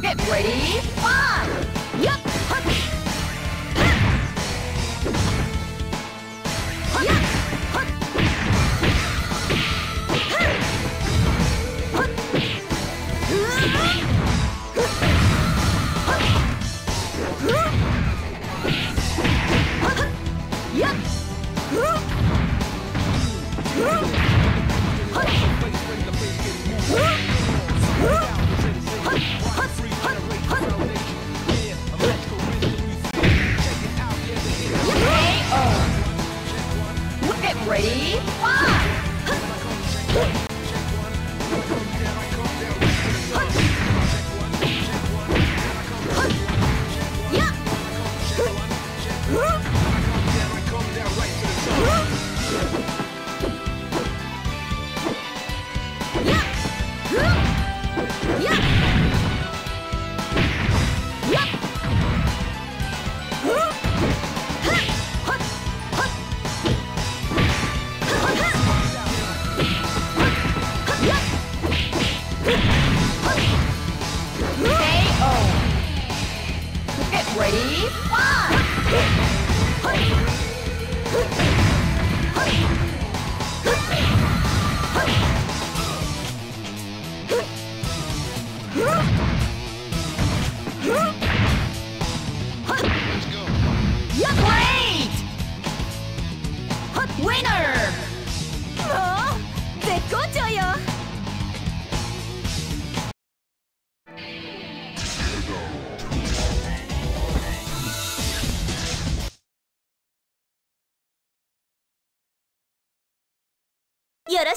Get ready.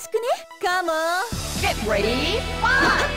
しくねカモン Get ready, fire!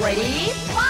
Ready? Fire!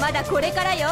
まだこれからよ。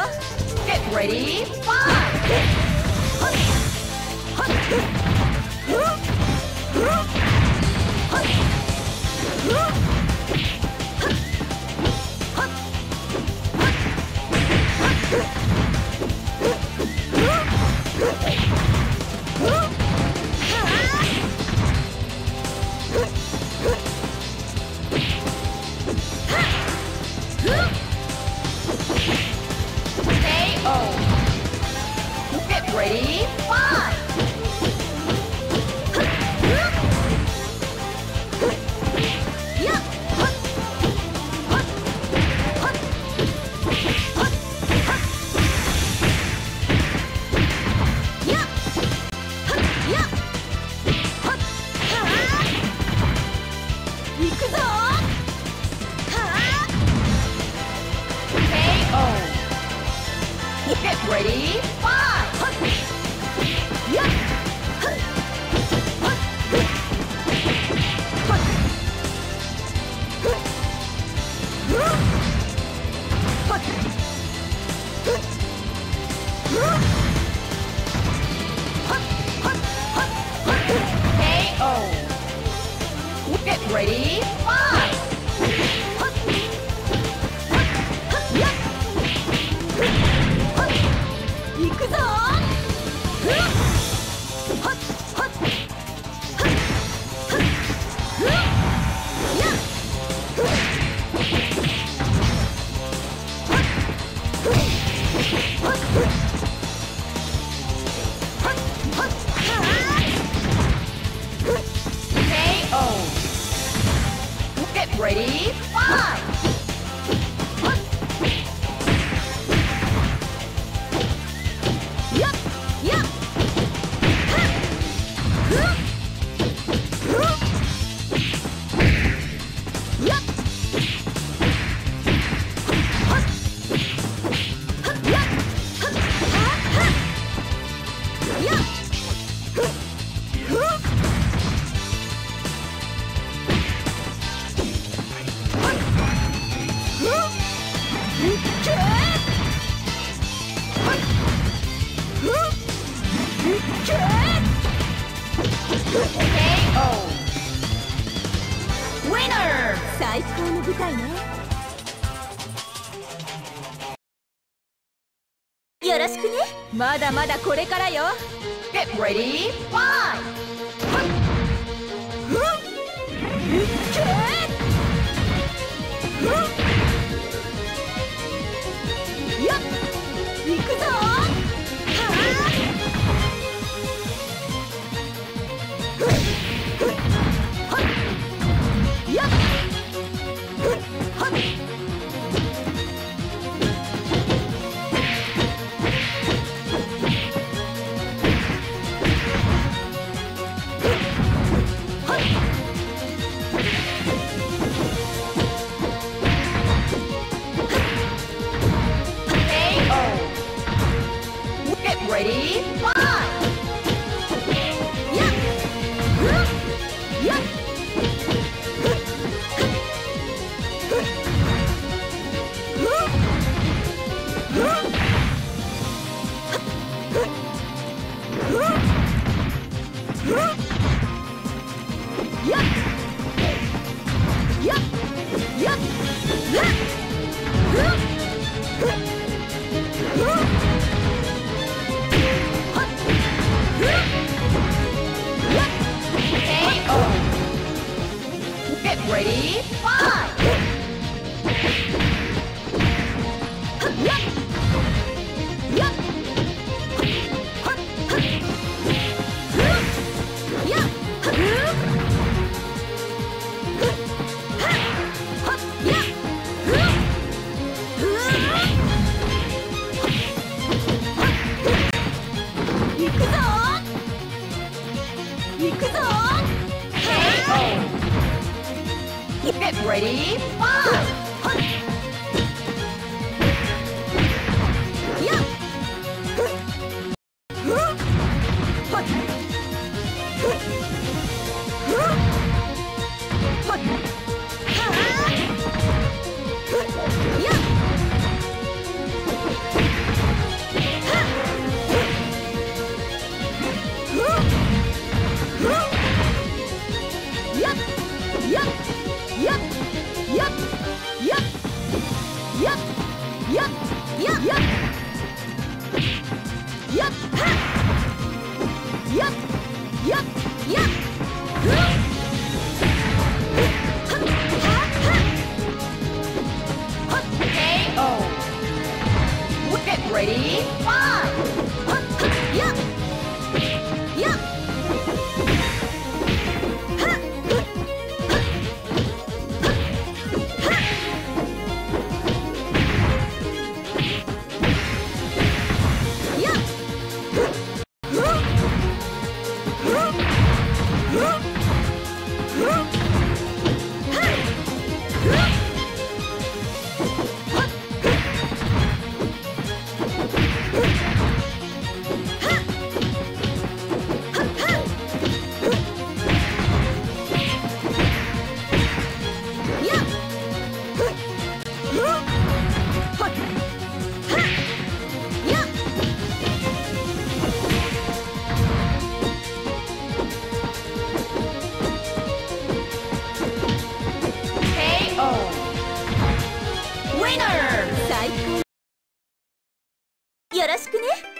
Ready?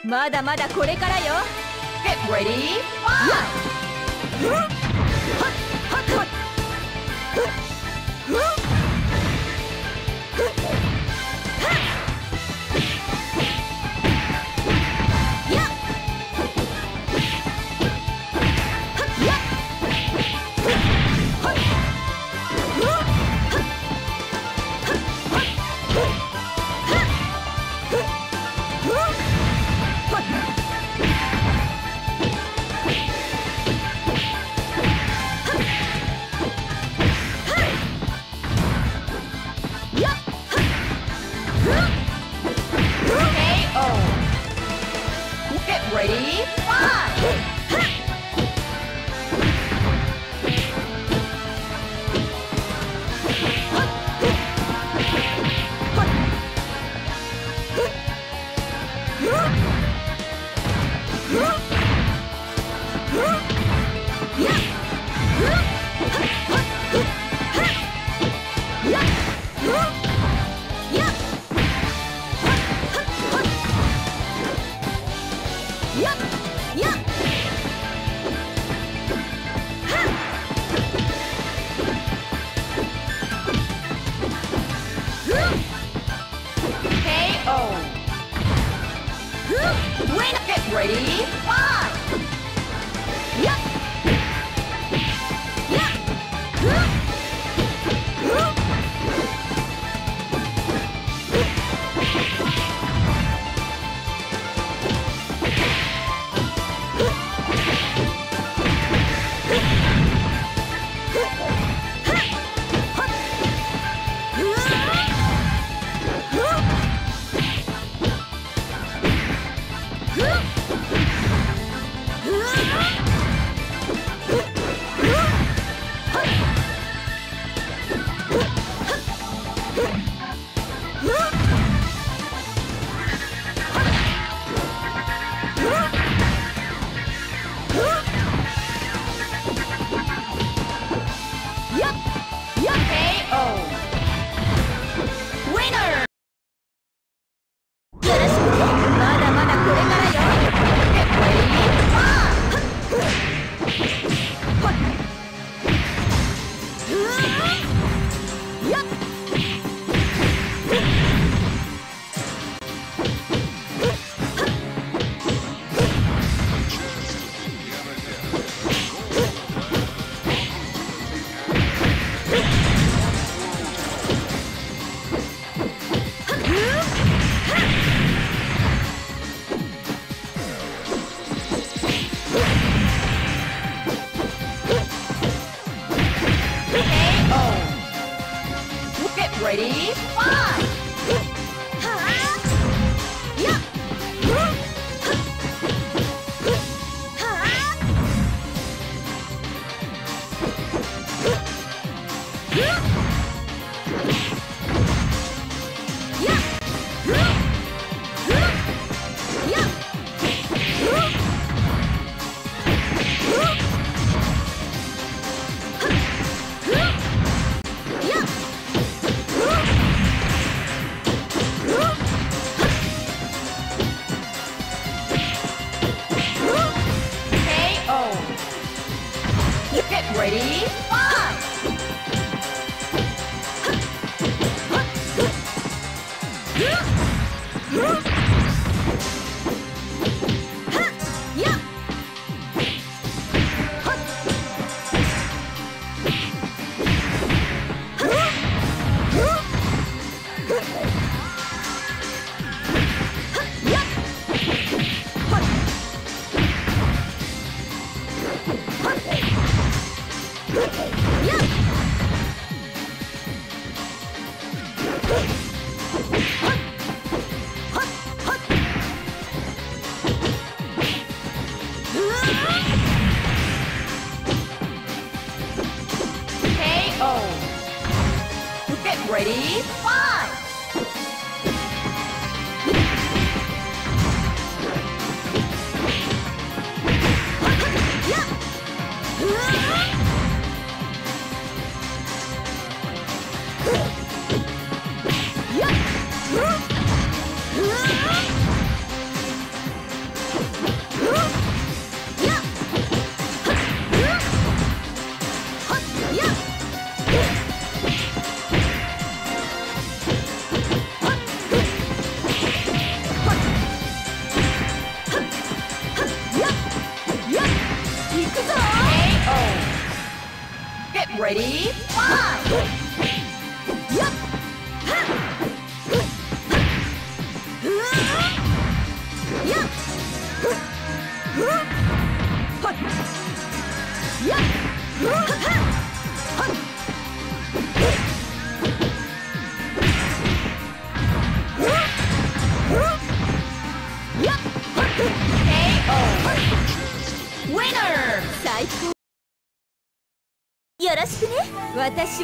まだまだこれからよ Get ready! Alrighty.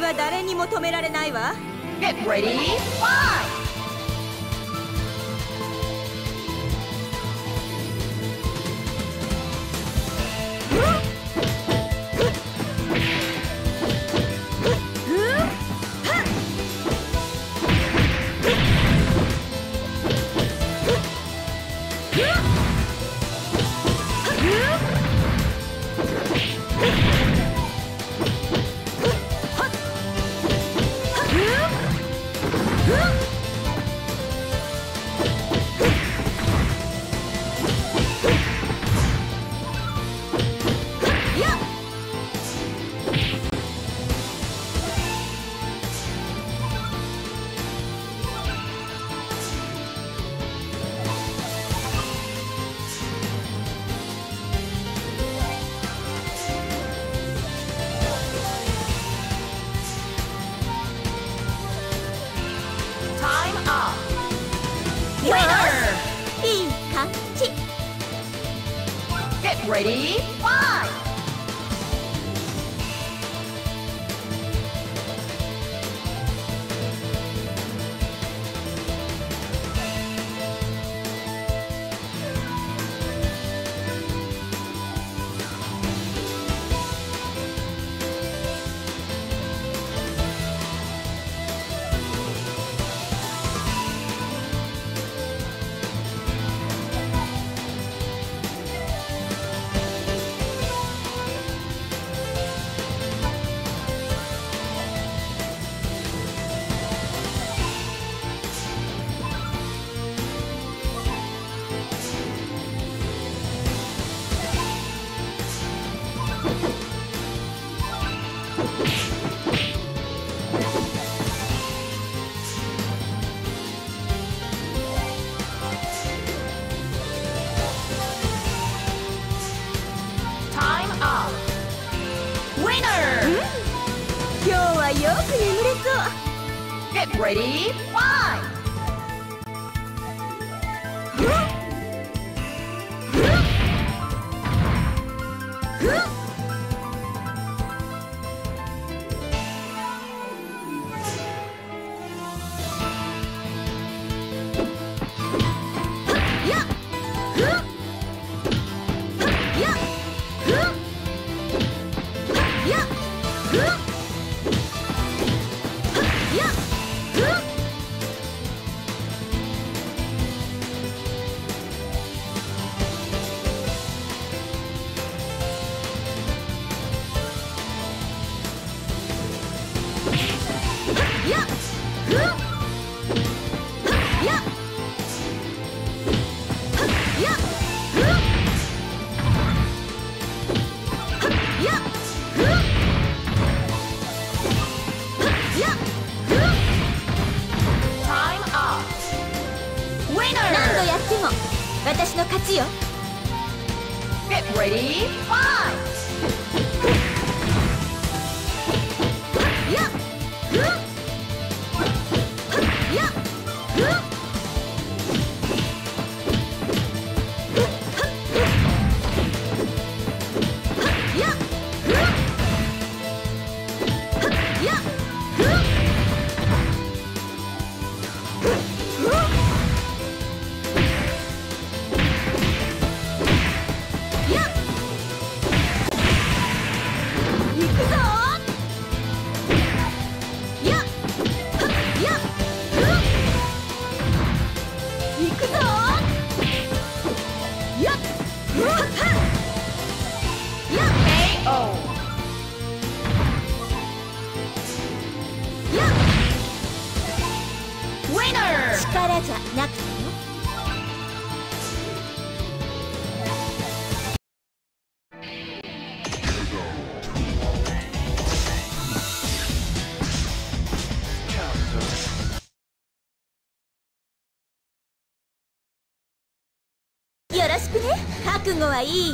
は誰にも止められないわ。Get ready, fire! 覚悟はいい？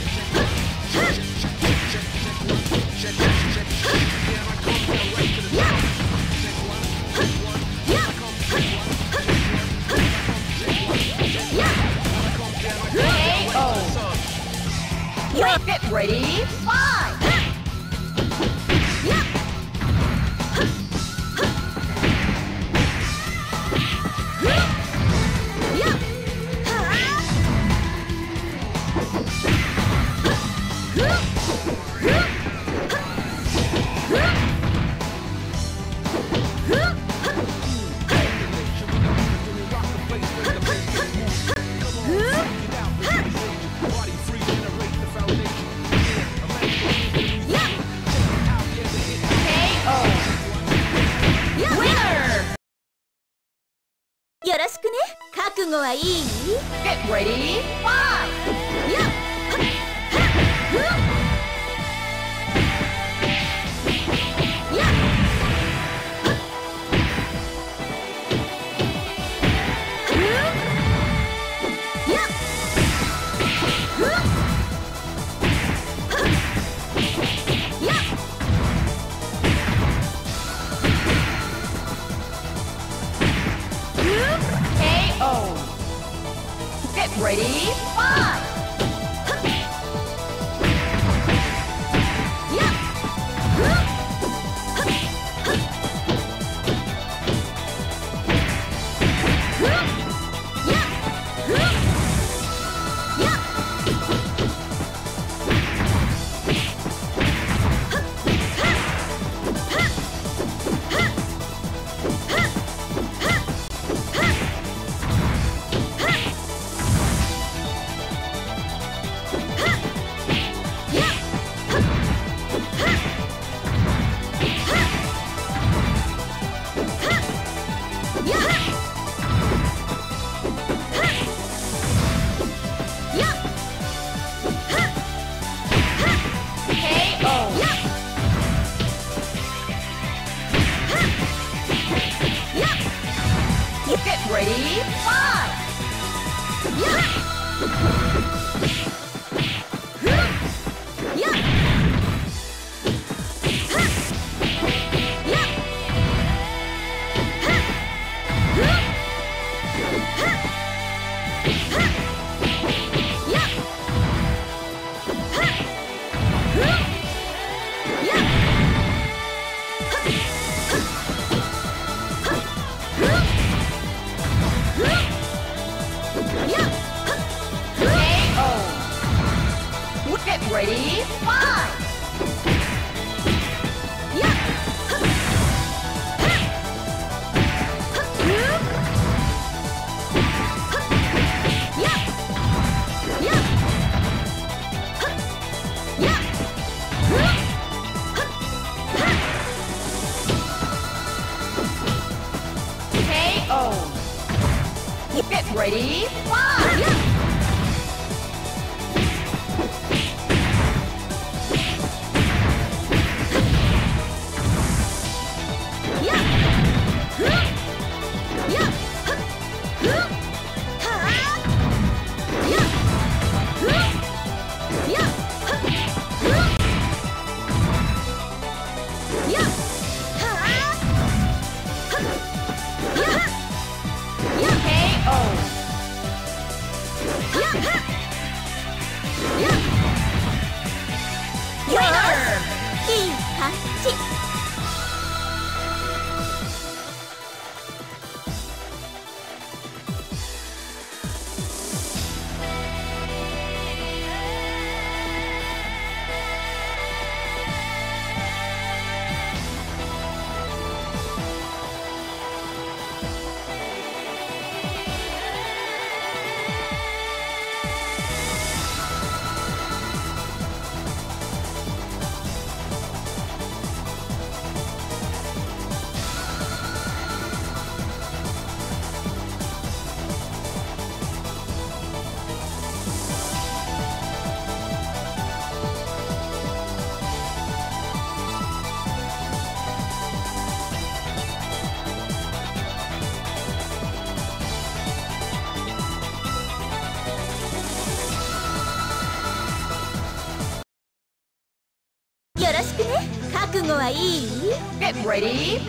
ready,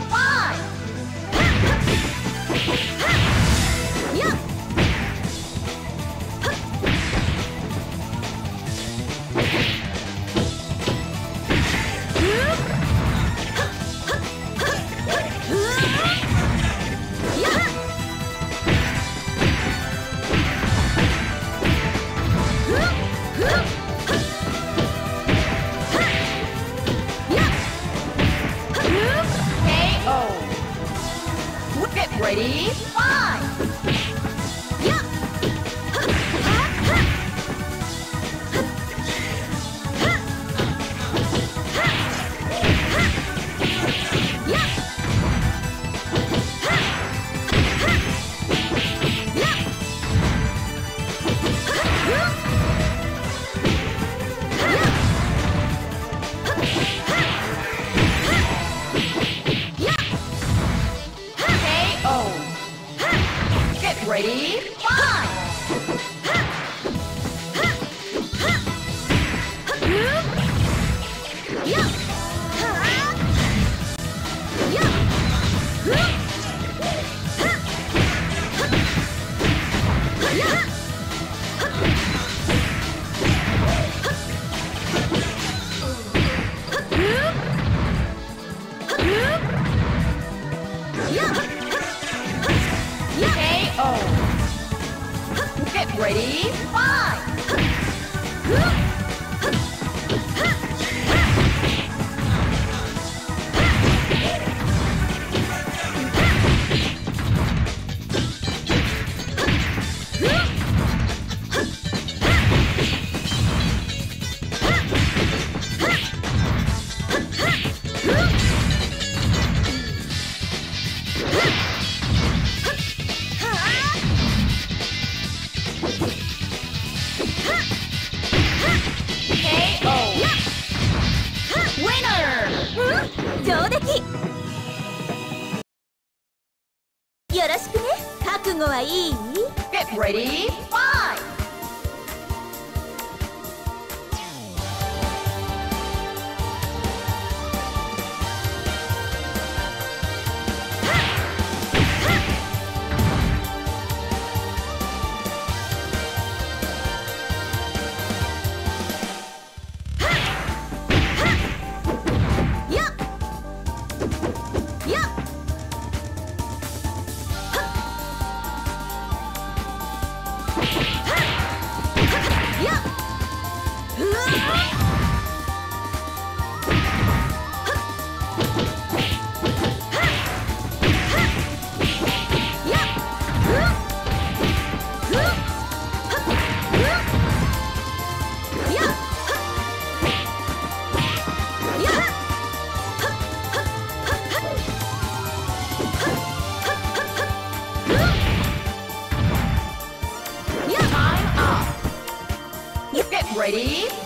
Ready?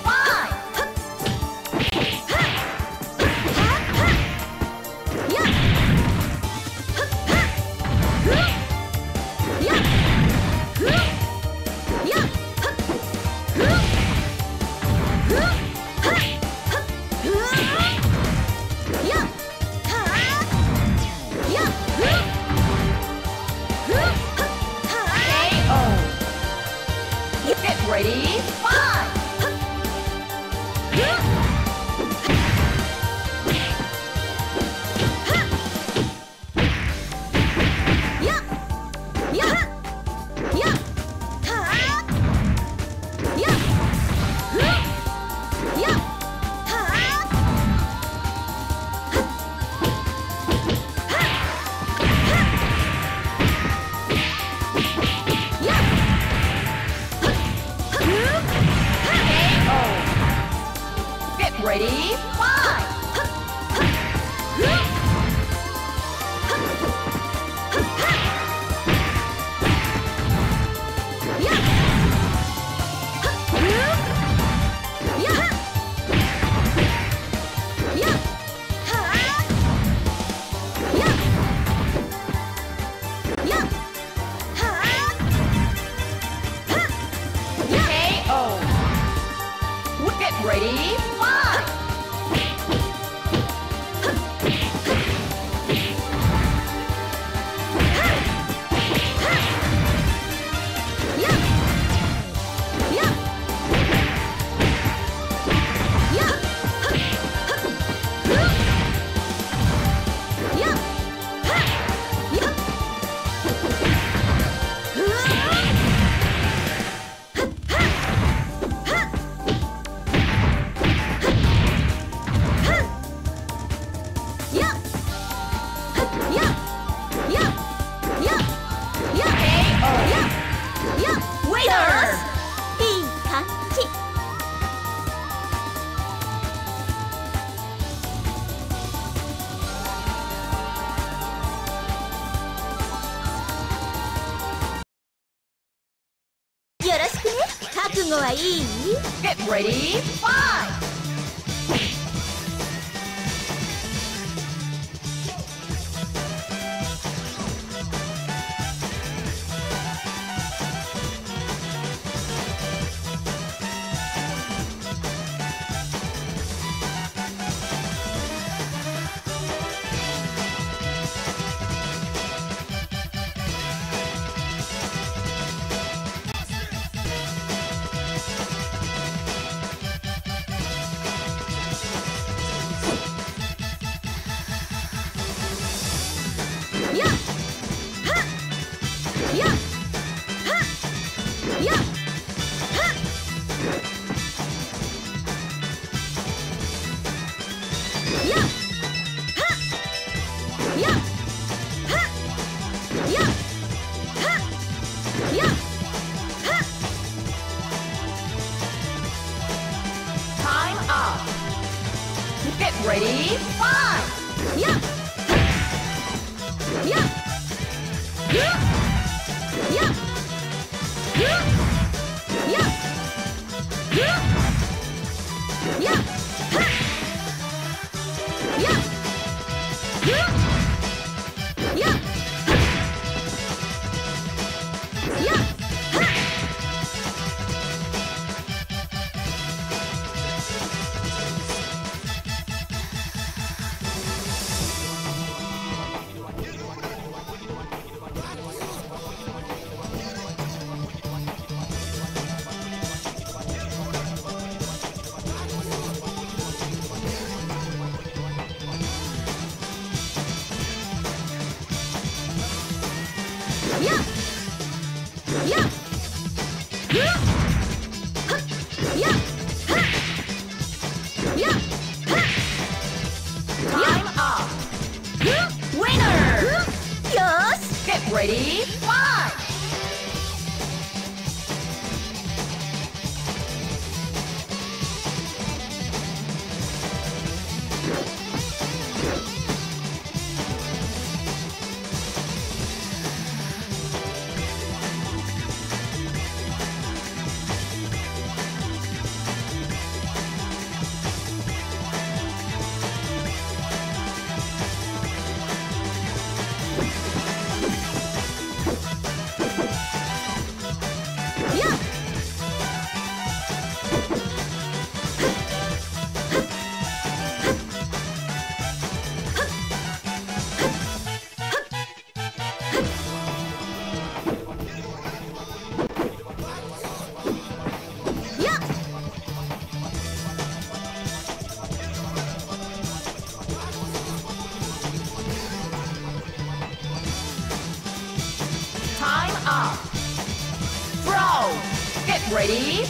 Ready,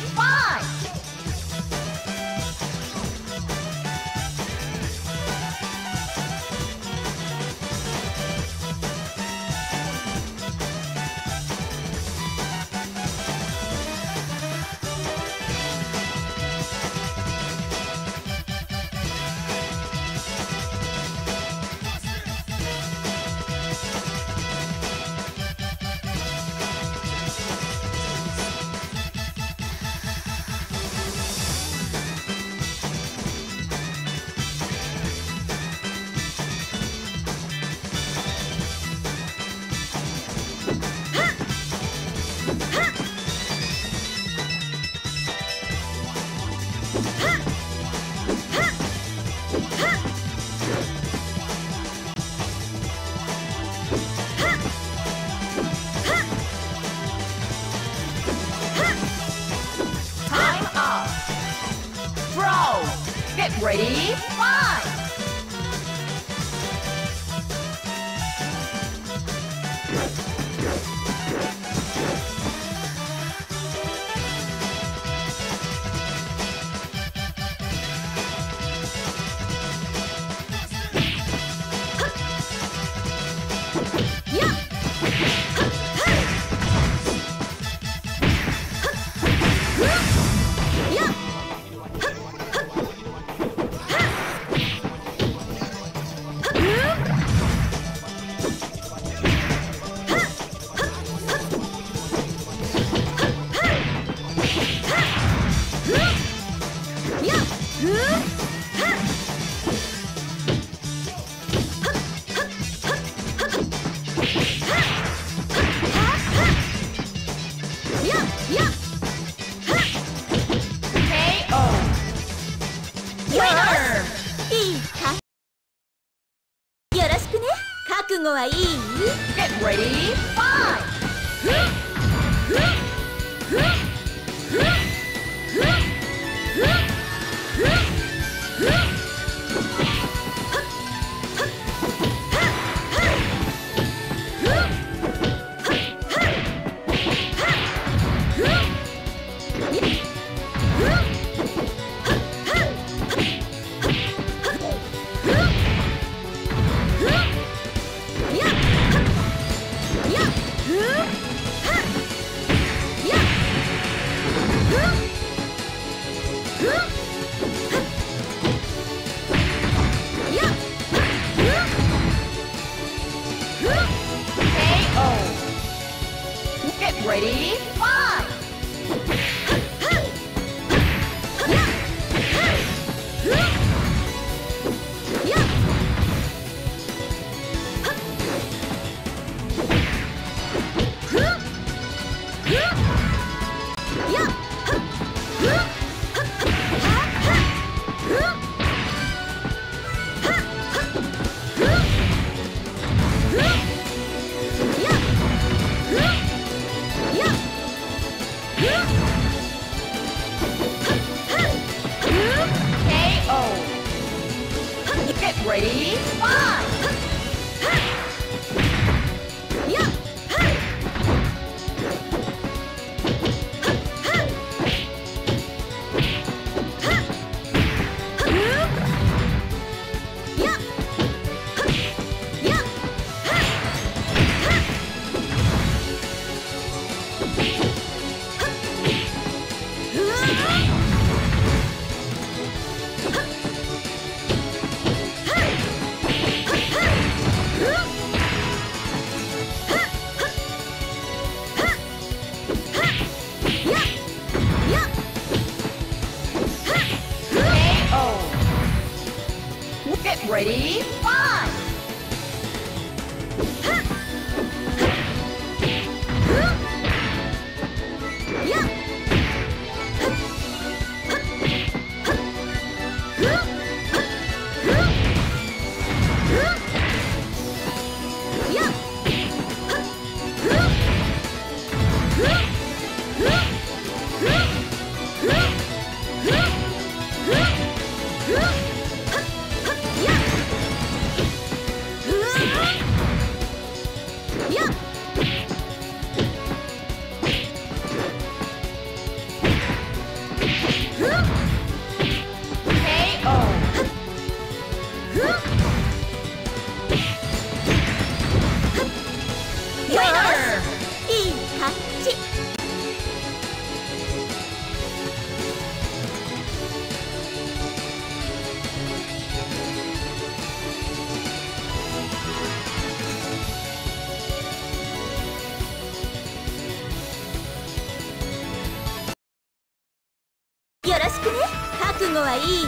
覚悟はいい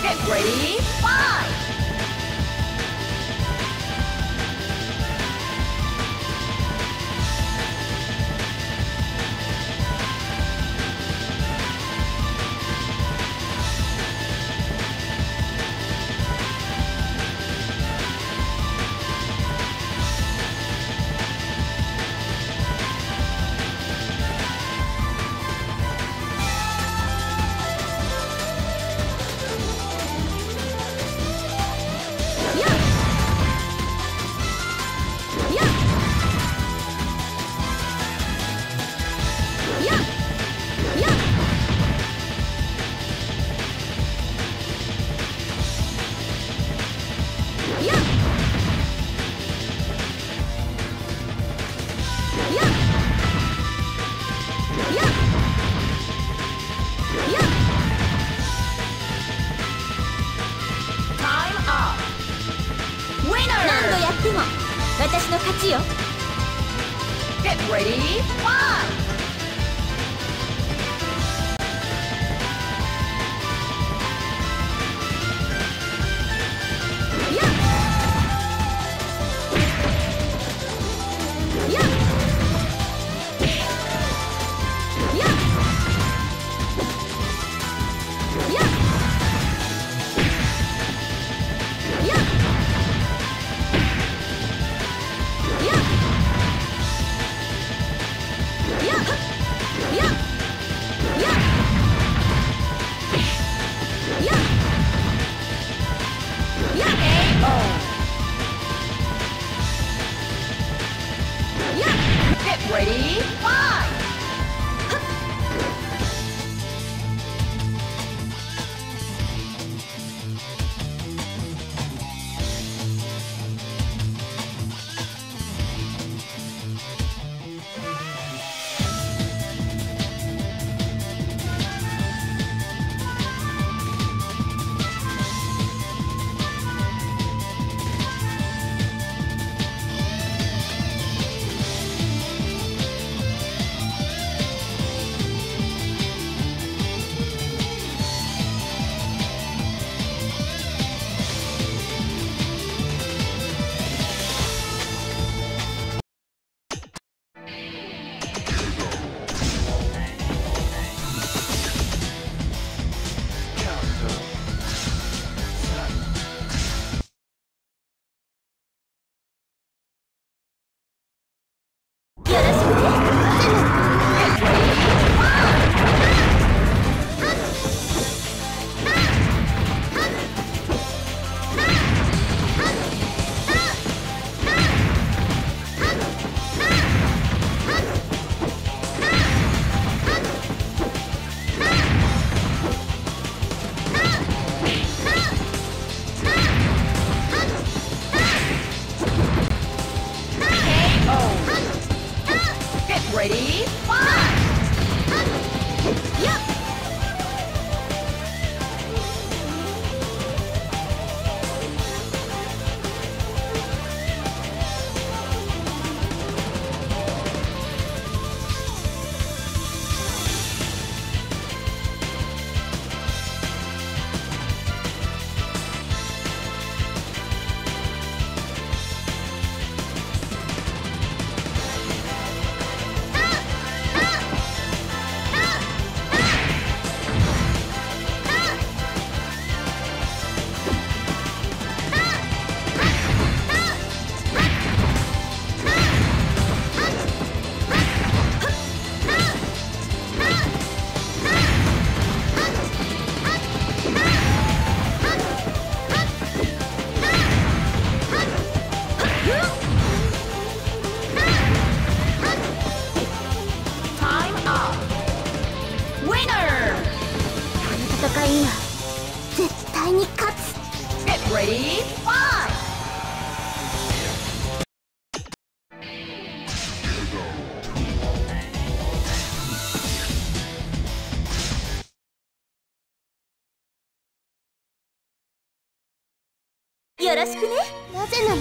Get ready, fight! よろしくね。なぜなの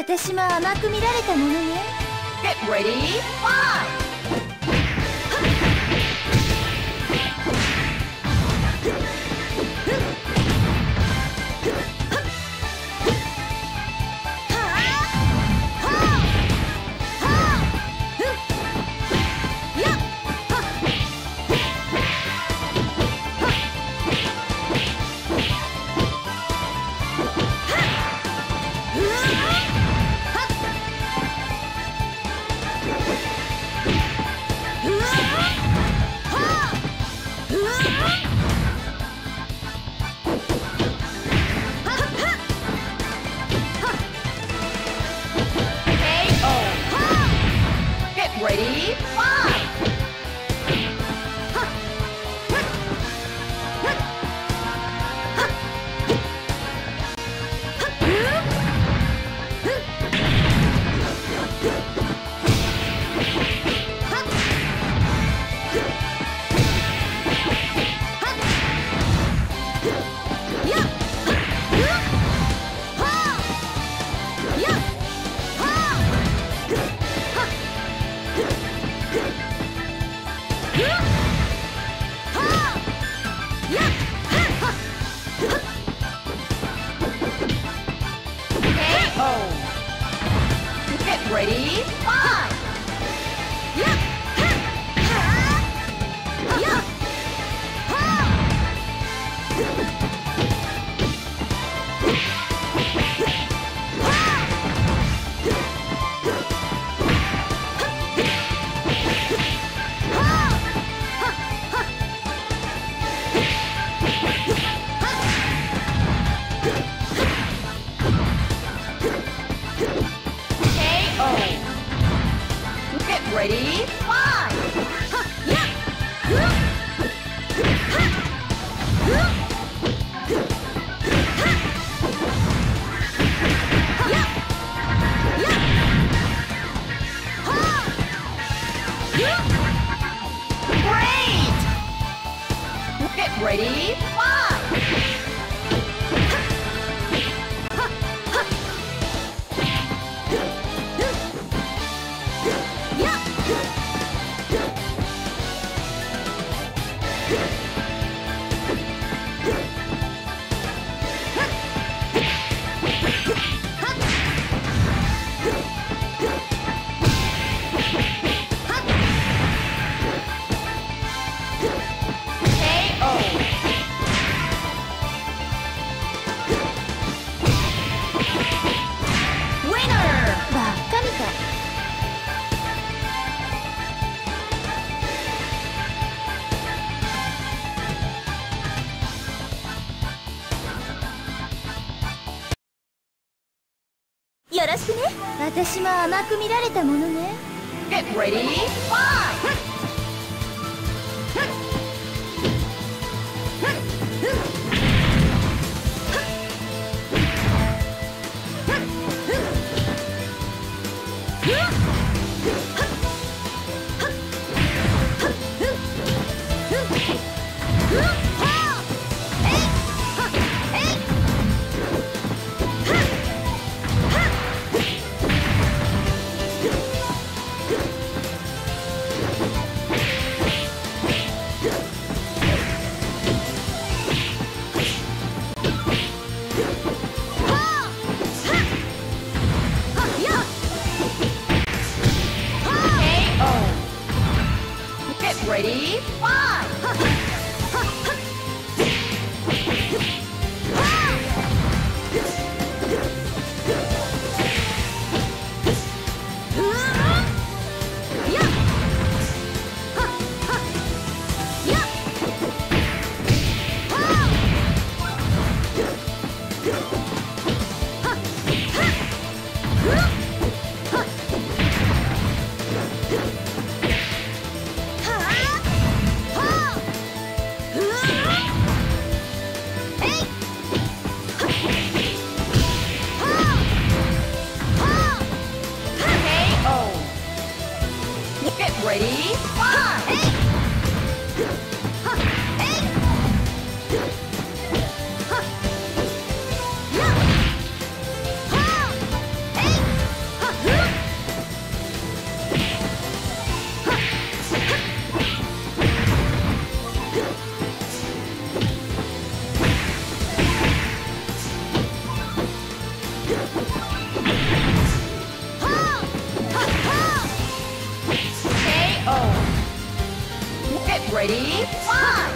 私も甘く見られたものね Get ready, fire! 私も甘く見られたものね。Ready? One!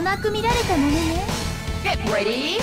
甘く見られたものね Get ready!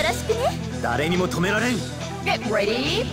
よろしくね。誰にも止められん。Get ready,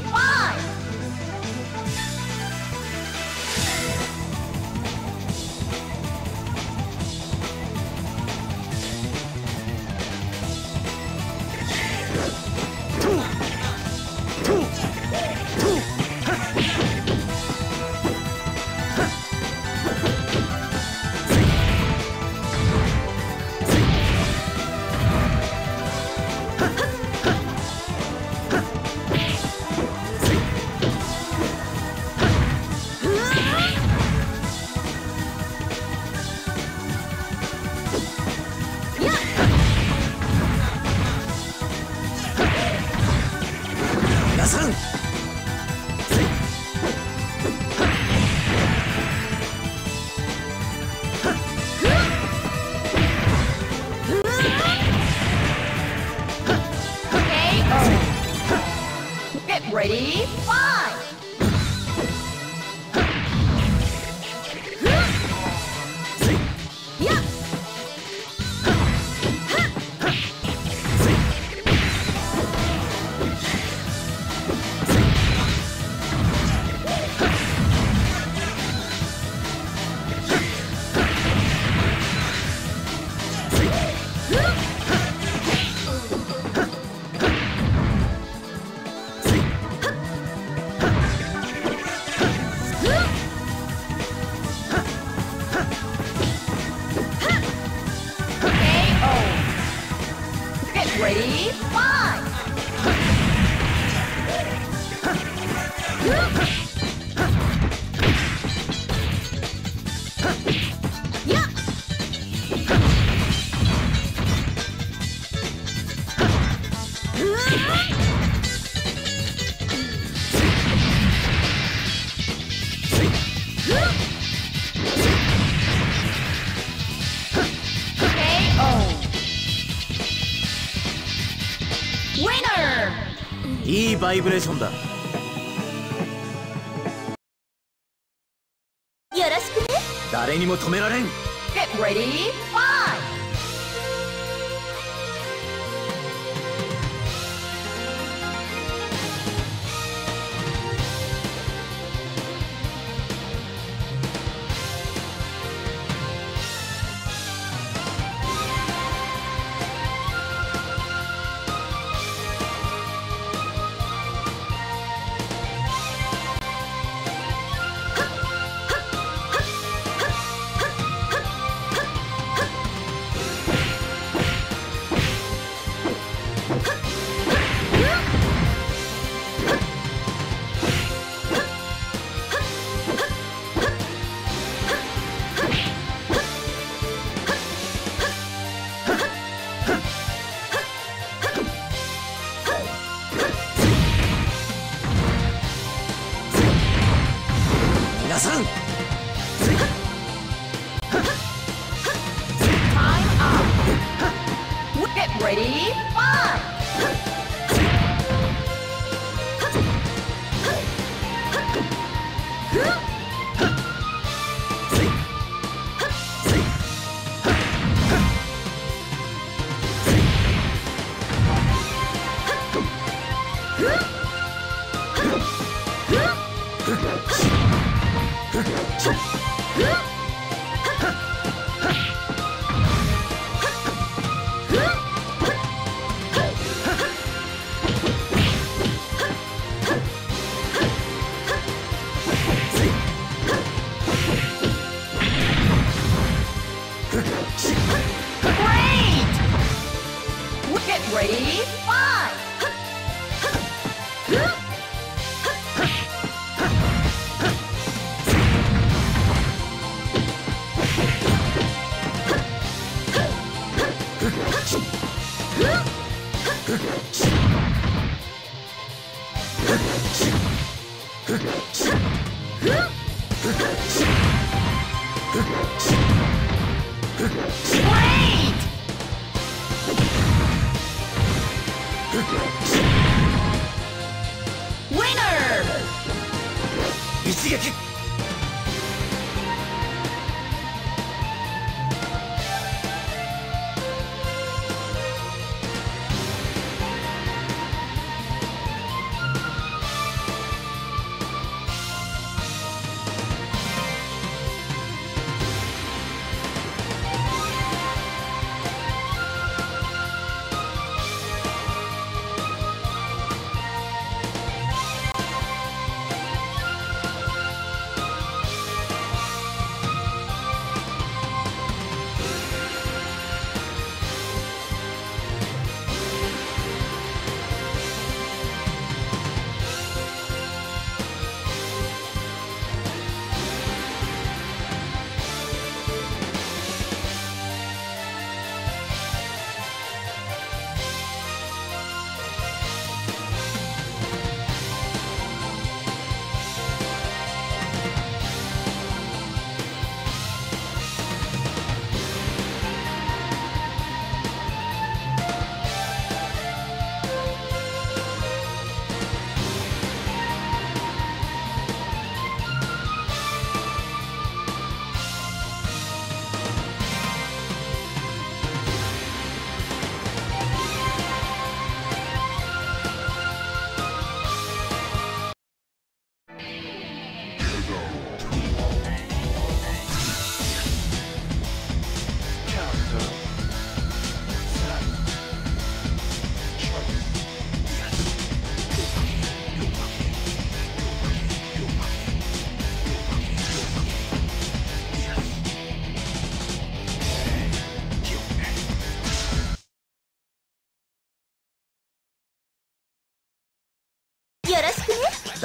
イブレーションだよろしくね誰にも止められん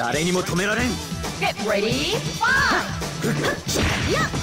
誰にも止められん Get ready, fight!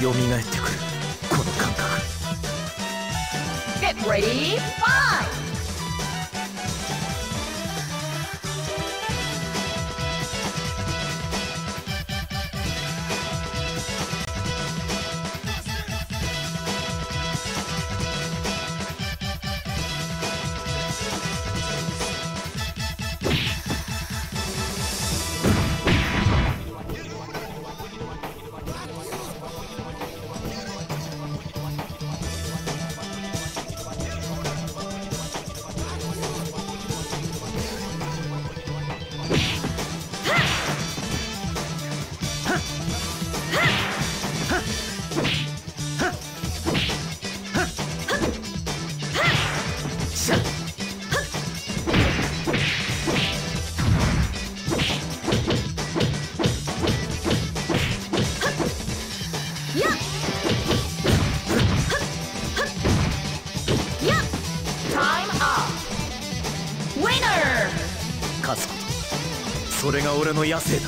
蘇ってくるこの感覚 Get ready, fight! の野生だ。